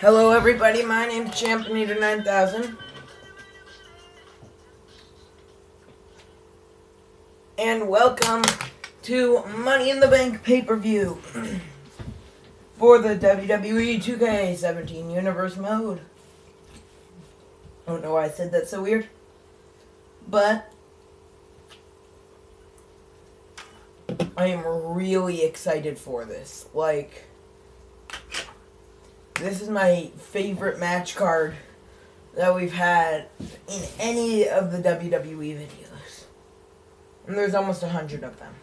Hello, everybody. My name's Championator 9000. And welcome to Money in the Bank pay per view for the WWE 2K17 Universe mode. I don't know why I said that so weird. But I am really excited for this. Like, this is my favorite match card that we've had in any of the WWE videos. And there's almost a hundred of them.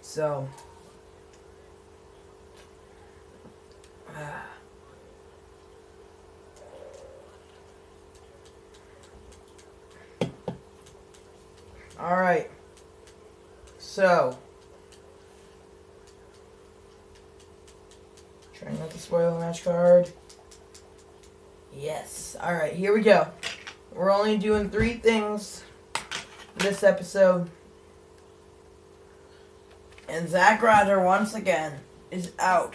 So, ah. All right. So, trying not to spoil the match card. Yes. All right, here we go. We're only doing three things this episode. And Zack Ryder, once again, is out.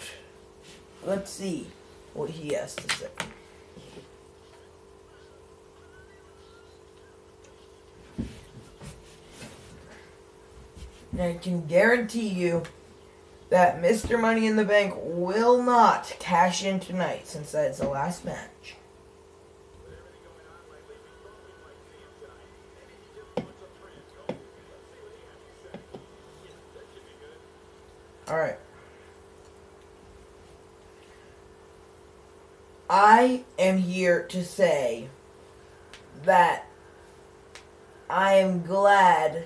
Let's see what he has to say. And I can guarantee you that Mr. Money in the Bank will not cash in tonight since that is the last match. Alright. I am here to say that I am glad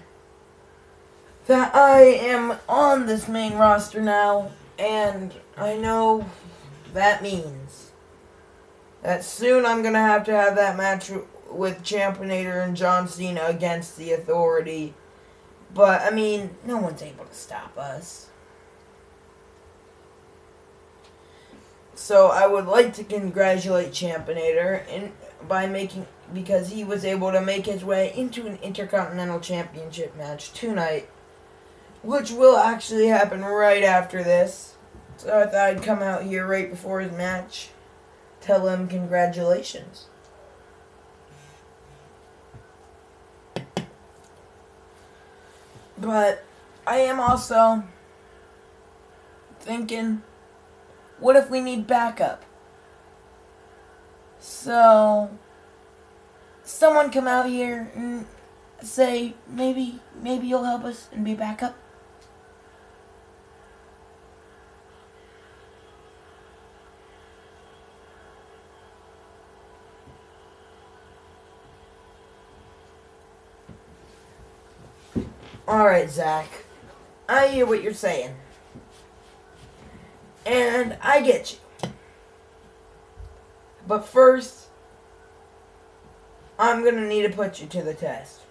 that I am on this main roster now, and I know that means that soon I'm gonna have to have that match with Championator and John Cena against the Authority. But I mean, no one's able to stop us. So I would like to congratulate Championator in by making because he was able to make his way into an Intercontinental Championship match tonight which will actually happen right after this. So I thought I'd come out here right before his match, tell him congratulations. But I am also thinking, what if we need backup? So, someone come out here and say, maybe, maybe you'll help us and be backup. Alright, Zack. I hear what you're saying. And I get you. But first, I'm going to need to put you to the test.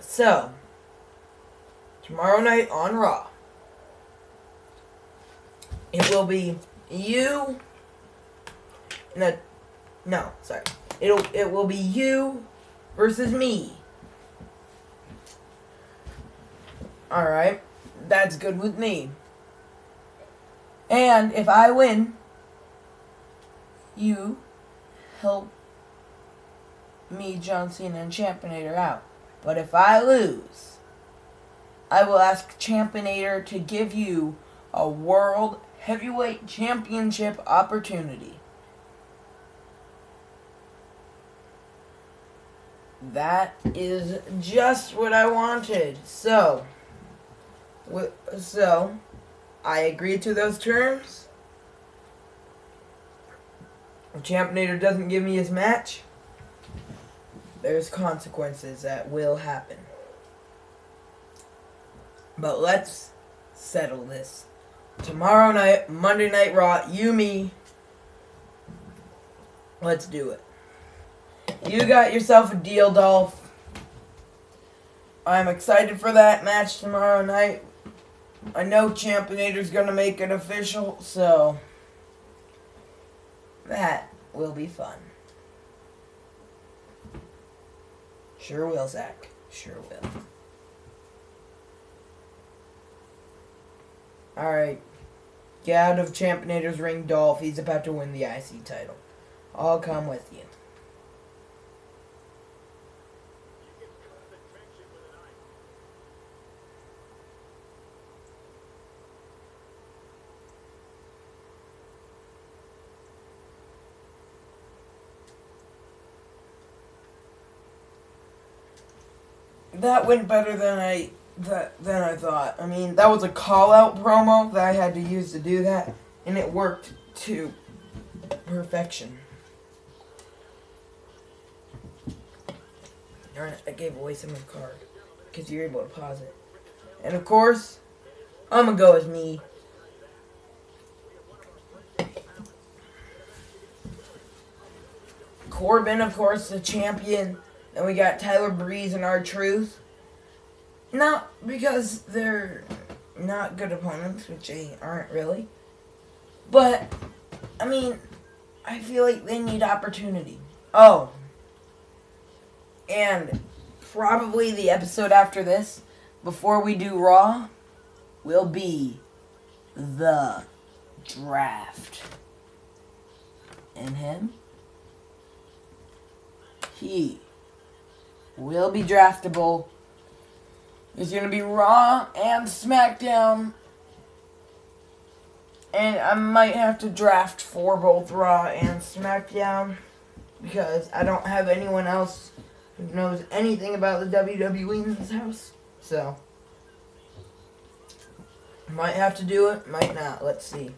So, tomorrow night on Raw, it will be you. No, no, sorry. It'll it will be you versus me Alright. That's good with me. And if I win, you help me, John Cena, and Championator out. But if I lose, I will ask Championator to give you a World Heavyweight Championship opportunity. That is just what I wanted. So, so, I agreed to those terms. If Championator doesn't give me his match, there's consequences that will happen. But let's settle this. Tomorrow night, Monday Night Raw, you, me. Let's do it. You got yourself a deal, Dolph. I'm excited for that match tomorrow night I know Championator's gonna make it official, so that will be fun. Sure will, Zack. Sure will. Alright. Get out of Championator's ring, Dolph. He's about to win the IC title. I'll come with you. That went better than I that than I thought. I mean, that was a call out promo that I had to use to do that, and it worked to perfection. Darn it, I gave away some of the card because you're able to pause it. And of course, I'm gonna go with me. Corbin, of course, the champion. Then we got Tyler Breeze and R-Truth. Not because they're not good opponents, which they aren't really. But, I mean, I feel like they need opportunity. Oh. And probably the episode after this, before we do Raw, will be the draft. And him? He will be draftable. It's going to be Raw and SmackDown. And I might have to draft for both Raw and SmackDown because I don't have anyone else who knows anything about the WWE in this house. So, might have to do it, might not. Let's see.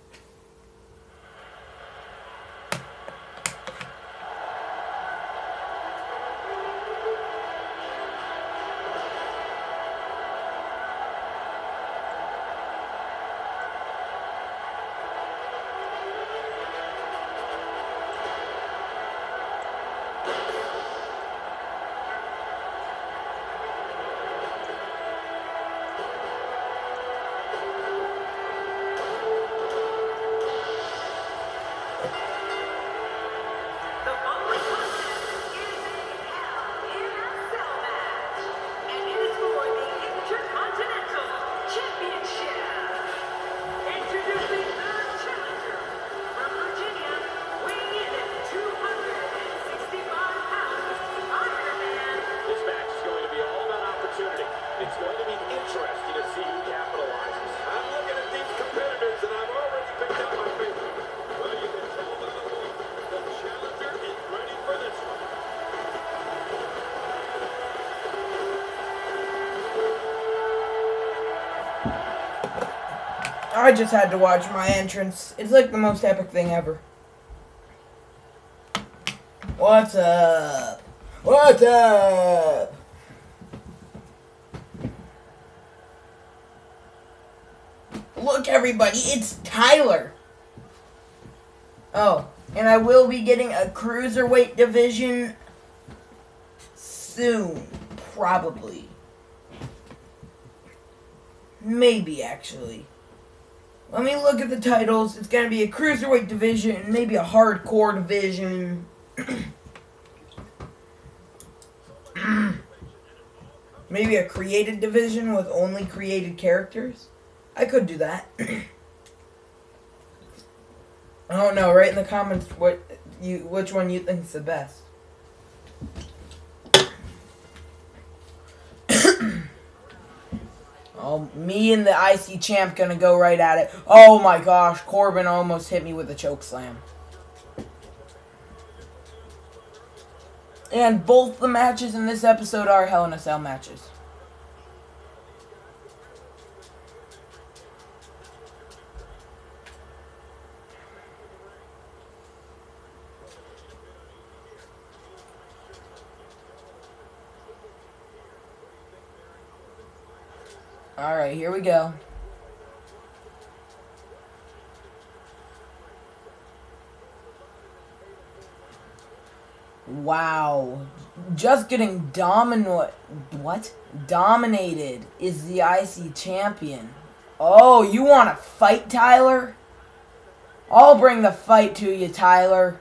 Just had to watch my entrance. It's like the most epic thing ever. What's up? What's up? Look, everybody, it's Tyler. Oh, and I will be getting a cruiserweight division soon. Probably. Maybe, actually. Let me look at the titles. It's going to be a cruiserweight division, maybe a hardcore division. maybe a created division with only created characters. I could do that. I don't know. Write in the comments what you which one you think's the best. Oh, me and the IC champ gonna go right at it. Oh my gosh, Corbin almost hit me with a choke slam. And both the matches in this episode are Hell in a Cell matches. Alright, here we go. Wow. Just getting dominant. What? Dominated is the IC champion. Oh, you want to fight, Tyler? I'll bring the fight to you, Tyler.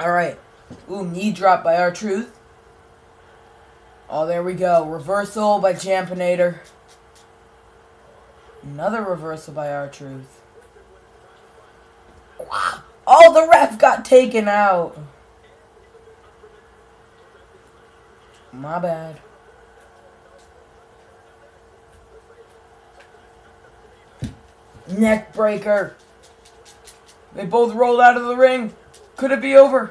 Alright. Ooh, knee drop by R-Truth. Oh, there we go. Reversal by Championator. Another reversal by R-Truth. Wow. Oh, the ref got taken out. My bad. Neck breaker. They both rolled out of the ring. Could it be over?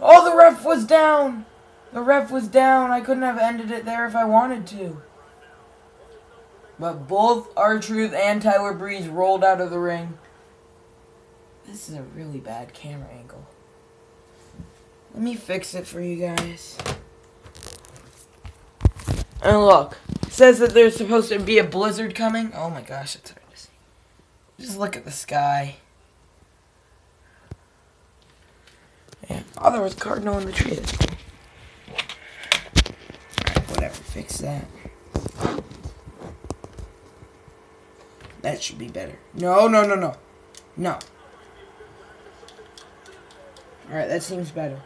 Oh, the ref was down. The ref was down. I couldn't have ended it there if I wanted to. But both R-Truth and Tyler Breeze rolled out of the ring. This is a really bad camera angle. Let me fix it for you guys. And look, it says that there's supposed to be a blizzard coming. Oh my gosh, it's hard to see. Just look at the sky. Oh, there was Cardinal in the tree. Alright, whatever. Fix that. That should be better. No, no, no, no. No. Alright, that seems better.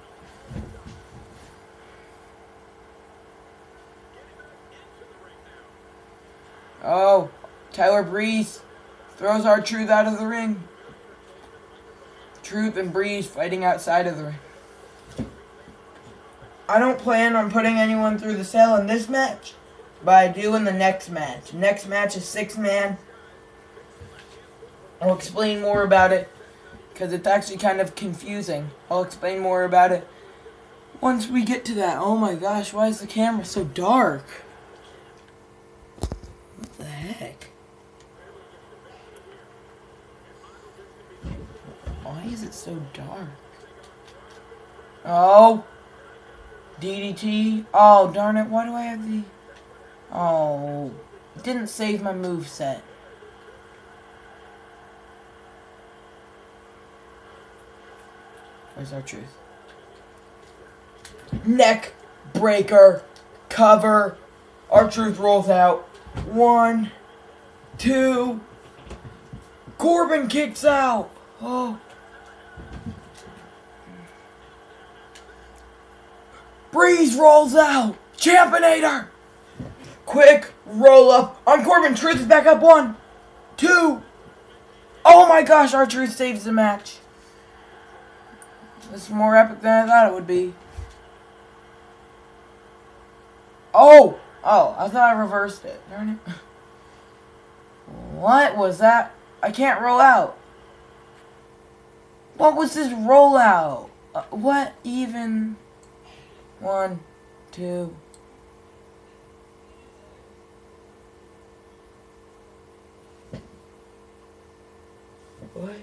Oh, Tyler Breeze throws R-Truth out of the ring. Truth and Breeze fighting outside of the ring. I don't plan on putting anyone through the cell in this match, but I do in the next match. Next match is six man. I'll explain more about it because it's actually kind of confusing. I'll explain more about it once we get to that. Oh my gosh, why is the camera so dark? What the heck? Why is it so dark? Oh. DDT. Oh, darn it. Why do I have the... Oh. Didn't save my move set. Where's R-Truth? Neck breaker. Cover. R-Truth rolls out. One. Two. Corbin kicks out. Oh. Breeze rolls out. Championator. Quick roll up on Corbin. Truth is back up. One, two. Oh my gosh, R-Truth saves the match. This is more epic than I thought it would be. Oh! Oh, I thought I reversed it. Darn it. What was that? I can't roll out. What was this rollout? Uh, what even? One, two. What?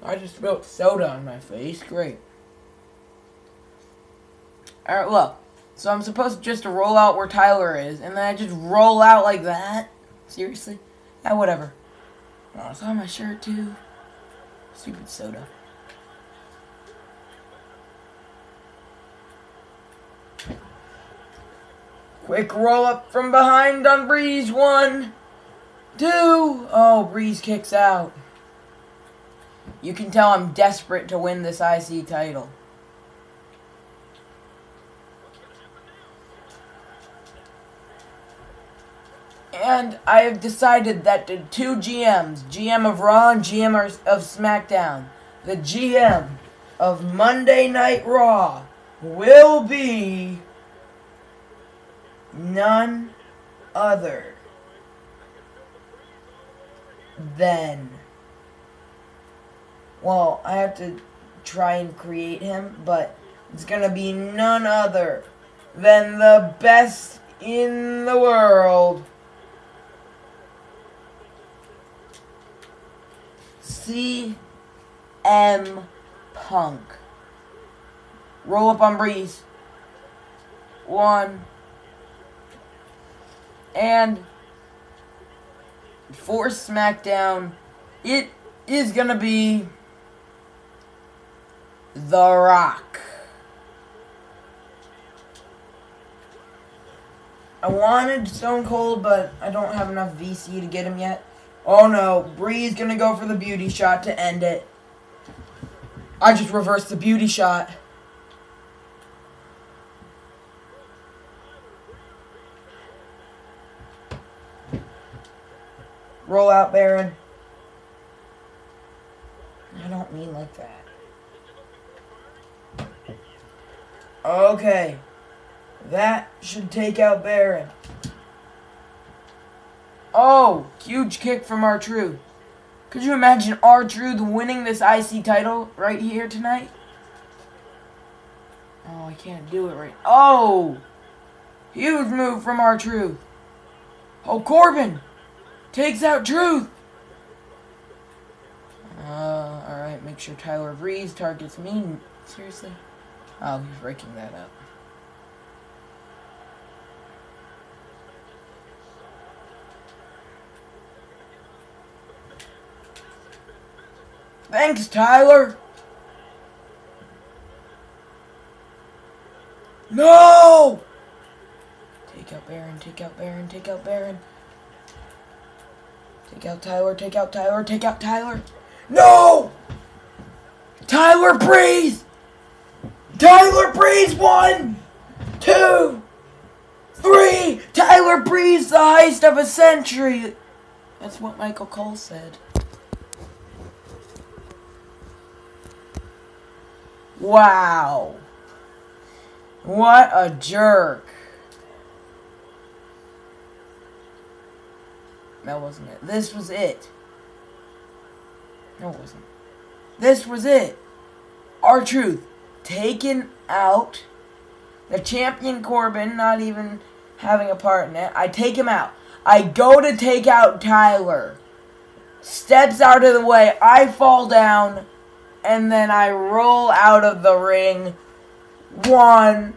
I just spilled soda on my face. Great. Alright, look. So I'm supposed just to roll out where Tyler is, and then I just roll out like that? Seriously? Yeah, whatever. Oh, it's on my shirt, too. Stupid soda. Quick roll up from behind on Breeze. One, two. Oh, Breeze kicks out. You can tell I'm desperate to win this IC title. And I have decided that the two GMs, GM of Raw and GM of SmackDown, the GM of Monday Night Raw will be none other than. Well, I have to try and create him, but it's gonna be none other than the best in the world. CM Punk. Roll up on Breeze. One. And for SmackDown, it is going to be The Rock. I wanted Stone Cold, but I don't have enough VC to get him yet. Oh no, Breeze's gonna go for the beauty shot to end it. I just reversed the beauty shot. Roll out, Baron. I don't mean like that. Okay. That should take out Baron. Oh, huge kick from R-Truth. Could you imagine R-Truth winning this IC title right here tonight? Oh, I can't do it right. Oh! Huge move from R-Truth. Oh, Corbin takes out Truth. Uh, alright, make sure Tyler Breeze targets me. Seriously? Oh, he's breaking that up. Thanks, Tyler. No! Take out Baron, take out Baron, take out Baron. Take out Tyler, take out Tyler, take out Tyler. No! Tyler Breeze! Tyler Breeze one, two, three. Tyler Breeze, the heist of a century. That's what Michael Cole said. Wow. What a jerk. That wasn't it. This was it. No, it wasn't. This was it. R-Truth taken out. The champion Corbin not even having a part in it. I take him out. I go to take out Tyler. Steps out of the way. I fall down. And then I roll out of the ring. One,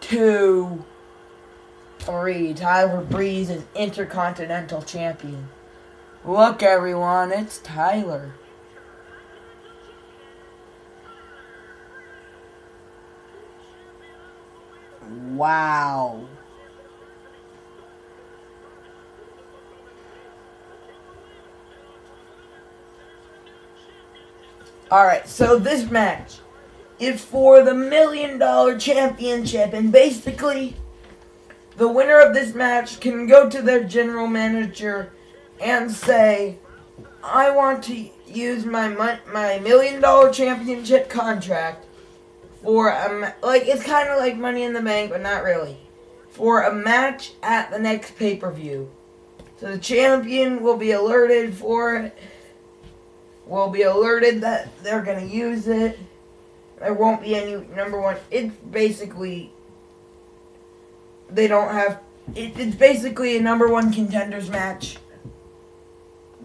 two, three. Tyler Breeze is Intercontinental Champion. Look, everyone, it's Tyler. Wow. Alright, so this match is for the million dollar championship, and basically, the winner of this match can go to their general manager and say, I want to use my my million dollar championship contract for a like it's kind of like Money in the Bank, but not really. For a match at the next pay per view, so the champion will be alerted for it. Will be alerted that they're gonna use it. There won't be any number one. It's basically they don't have. It, it's basically a number one contenders match.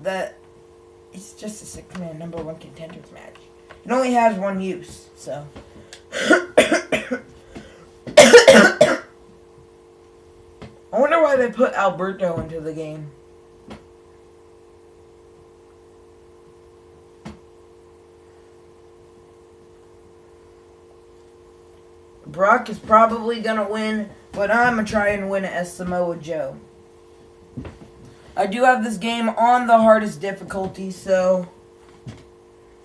That it's just a six man number one contenders match. It only has one use, so. I wonder why they put Alberto into the game. Brock is probably gonna win, but I'm gonna try and win as Samoa Joe. I do have this game on the hardest difficulty, so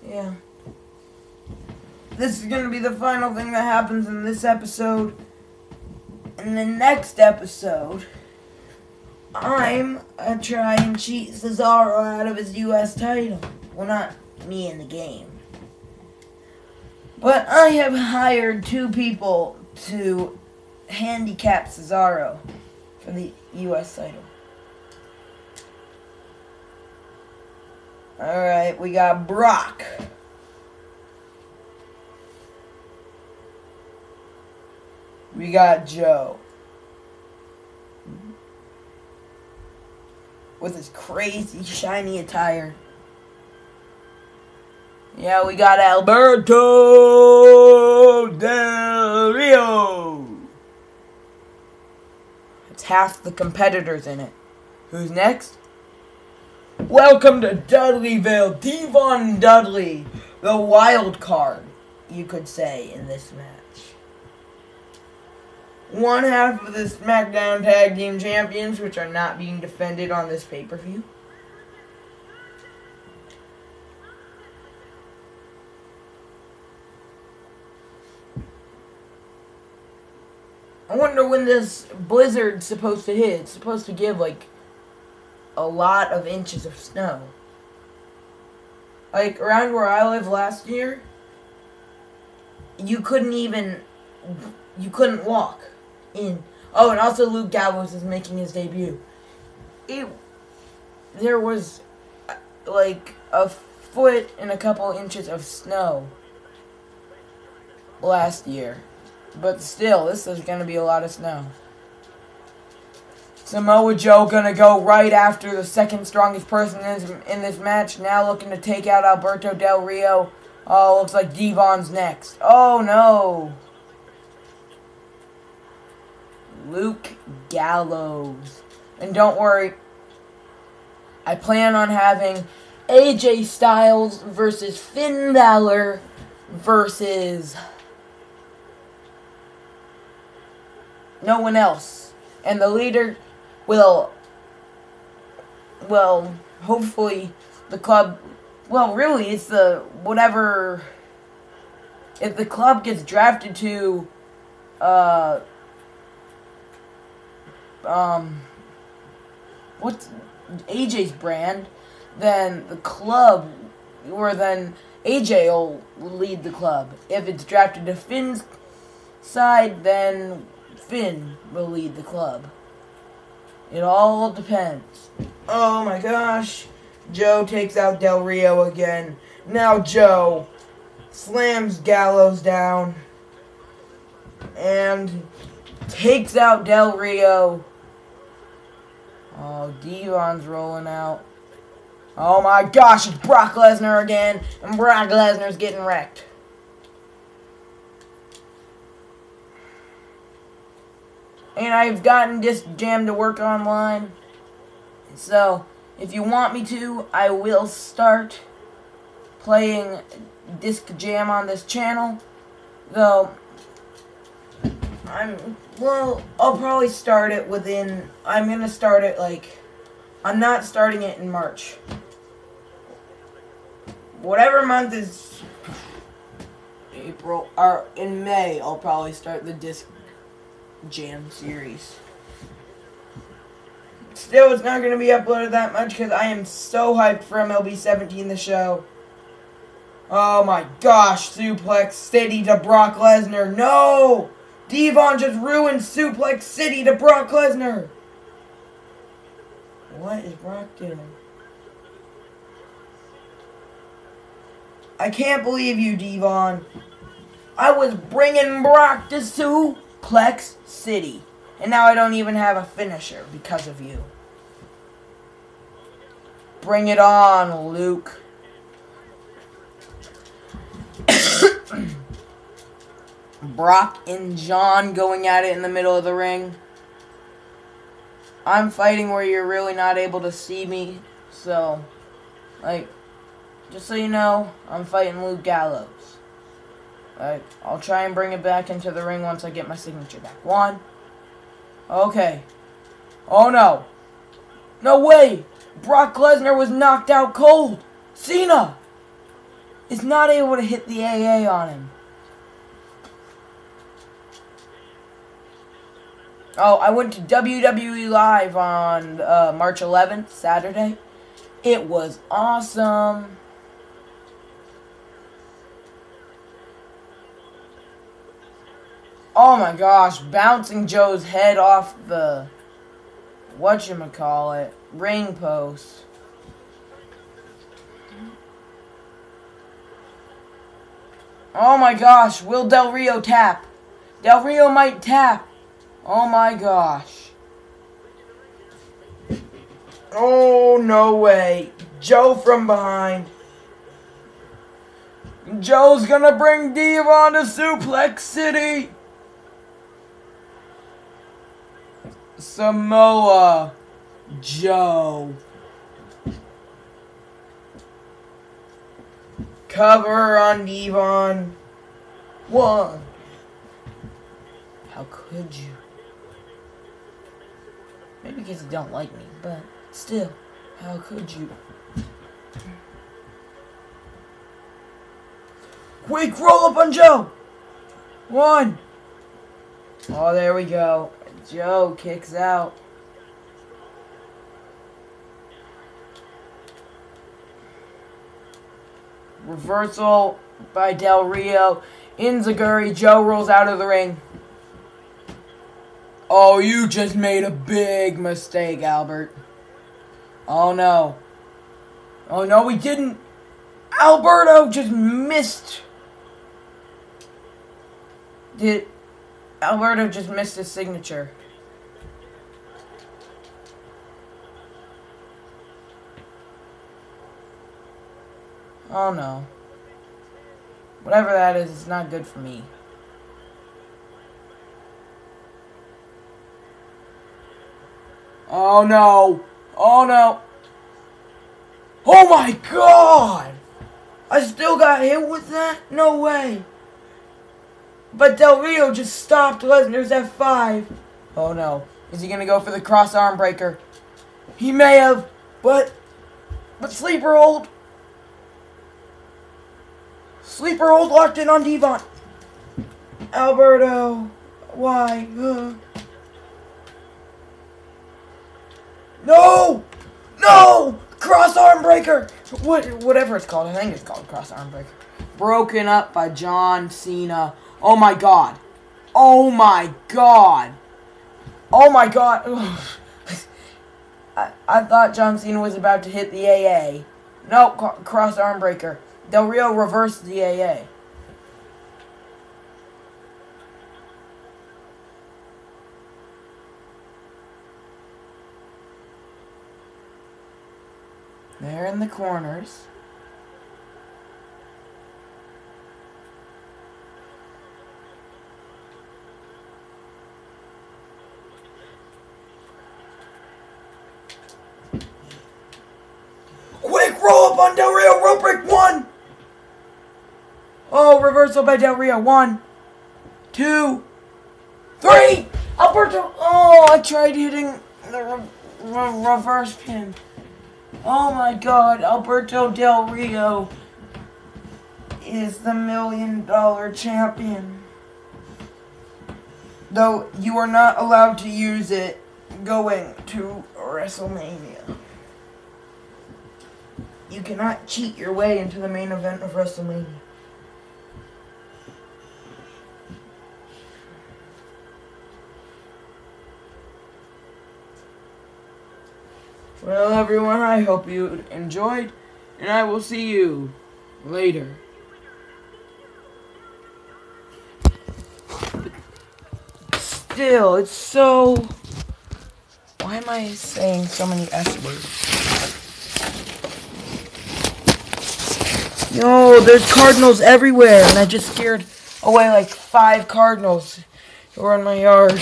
yeah this is going to be the final thing that happens in this episode. In the next episode, I'm going to try and cheat Cesaro out of his U.S. title. Well, not me in the game. But I have hired two people to handicap Cesaro for the U.S. title. Alright, we got Brock. We got Joe. With his crazy shiny attire. Yeah, we got Alberto Del Rio. It's half the competitors in it. Who's next? Welcome to Dudleyville, D-Von Dudley, the wild card, you could say, in this match one half of the SmackDown Tag Team Champions, which are not being defended on this pay I wonder when this blizzard's supposed to hit. It's supposed to give like a lot of inches of snow. Like around where I live last year, you couldn't even you couldn't walk in. Oh, and also Luke Gallows is making his debut. It there was like a foot and a couple inches of snow last year. But still, this is going to be a lot of snow. Samoa Joe going to go right after the second strongest person in this match. Now looking to take out Alberto Del Rio. Oh, looks like D-Von's next. Oh, no. Luke Gallows. And don't worry, I plan on having AJ Styles versus Finn Balor versus no one else. And the leader will, well, hopefully the club, well, really, it's the whatever, if the club gets drafted to, uh, um, what's AJ's brand, then the club, or then AJ will lead the club. If it's drafted to Finn's side, then Finn will lead the club. It all depends. Oh my gosh. Joe takes out Del Rio again. Now Joe slams Gallows down and takes out Del Rio. Oh, D-Von's rolling out. Oh my gosh, it's Brock Lesnar again, and Brock Lesnar's getting wrecked. And I've gotten Disc Jam to work online. So, if you want me to, I will start playing Disc Jam on this channel. Though, I'm, well, I'll probably start it within, I'm going to start it like, I'm not starting it in March. Whatever month is April, or in May, I'll probably start the Disc Jam series. Still, it's not going to be uploaded that much because I am so hyped for MLB 17, the show. Oh my gosh, Suplex City to Brock Lesnar. No! D-Von just ruined Suplex City to Brock Lesnar. What is Brock doing? I can't believe you, D-Von. I was bringing Brock to Sue. Plex City. And now I don't even have a finisher because of you. Bring it on, Luke. Brock and John going at it in the middle of the ring. I'm fighting where you're really not able to see me. So, like, just so you know, I'm fighting Luke Gallows. I'll try and bring it back into the ring once I get my signature back. One. Okay. Oh no. No way! Brock Lesnar was knocked out cold! Cena! Is not able to hit the AA on him. Oh, I went to WWE Live on uh, March 11th, Saturday. It was awesome. Oh my gosh, bouncing Joe's head off the whatchamacallit, ring post. Oh my gosh, will Del Rio tap? Del Rio might tap. Oh my gosh. Oh, no way. Joe from behind. Joe's gonna bring D-Von to Suplex City. Samoa Joe. Cover on D-Von. One. How could you? Maybe because you don't like me, but still, how could you? Quick roll up on Joe. One, Oh, there we go. Joe kicks out. Reversal by Del Rio. Enzuigiri. Joe rolls out of the ring. Oh, you just made a big mistake, Albert. Oh, no. Oh, no, we didn't. Alberto just missed. Did Alberto just missed his signature? Oh no. Whatever that is, it's not good for me. Oh no. Oh no. Oh my god! I still got hit with that? No way. But Del Rio just stopped Lesnar's F5. Oh no. Is he gonna go for the cross arm breaker? He may have, but but sleeper hold. Sleeper hold locked in on D-Von. Alberto. Why? Uh. No! No! Cross arm breaker! What, whatever it's called. I think it's called cross arm breaker. Broken up by John Cena. Oh my god. Oh my god. Oh my god. I, I thought John Cena was about to hit the AA. Nope, cross arm breaker. Del Rio reversed the AA. There in the corners. Quick roll up on Del Rio, rope break one. Oh, reversal by Del Rio. One, two, three. Alberto. Oh, I tried hitting the re re reverse pin. Oh my god, Alberto Del Rio is the million dollar champion. Though you are not allowed to use it going to WrestleMania. You cannot cheat your way into the main event of WrestleMania. Well, everyone, I hope you enjoyed, and I will see you later. Still, it's so... Why am I saying so many S words? No, there's cardinals everywhere, and I just scared away like five cardinals who were in my yard.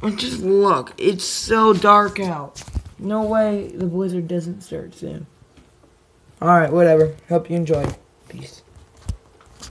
But just look, it's so dark out. No way the blizzard doesn't start soon. Alright, whatever. Hope you enjoy. Peace.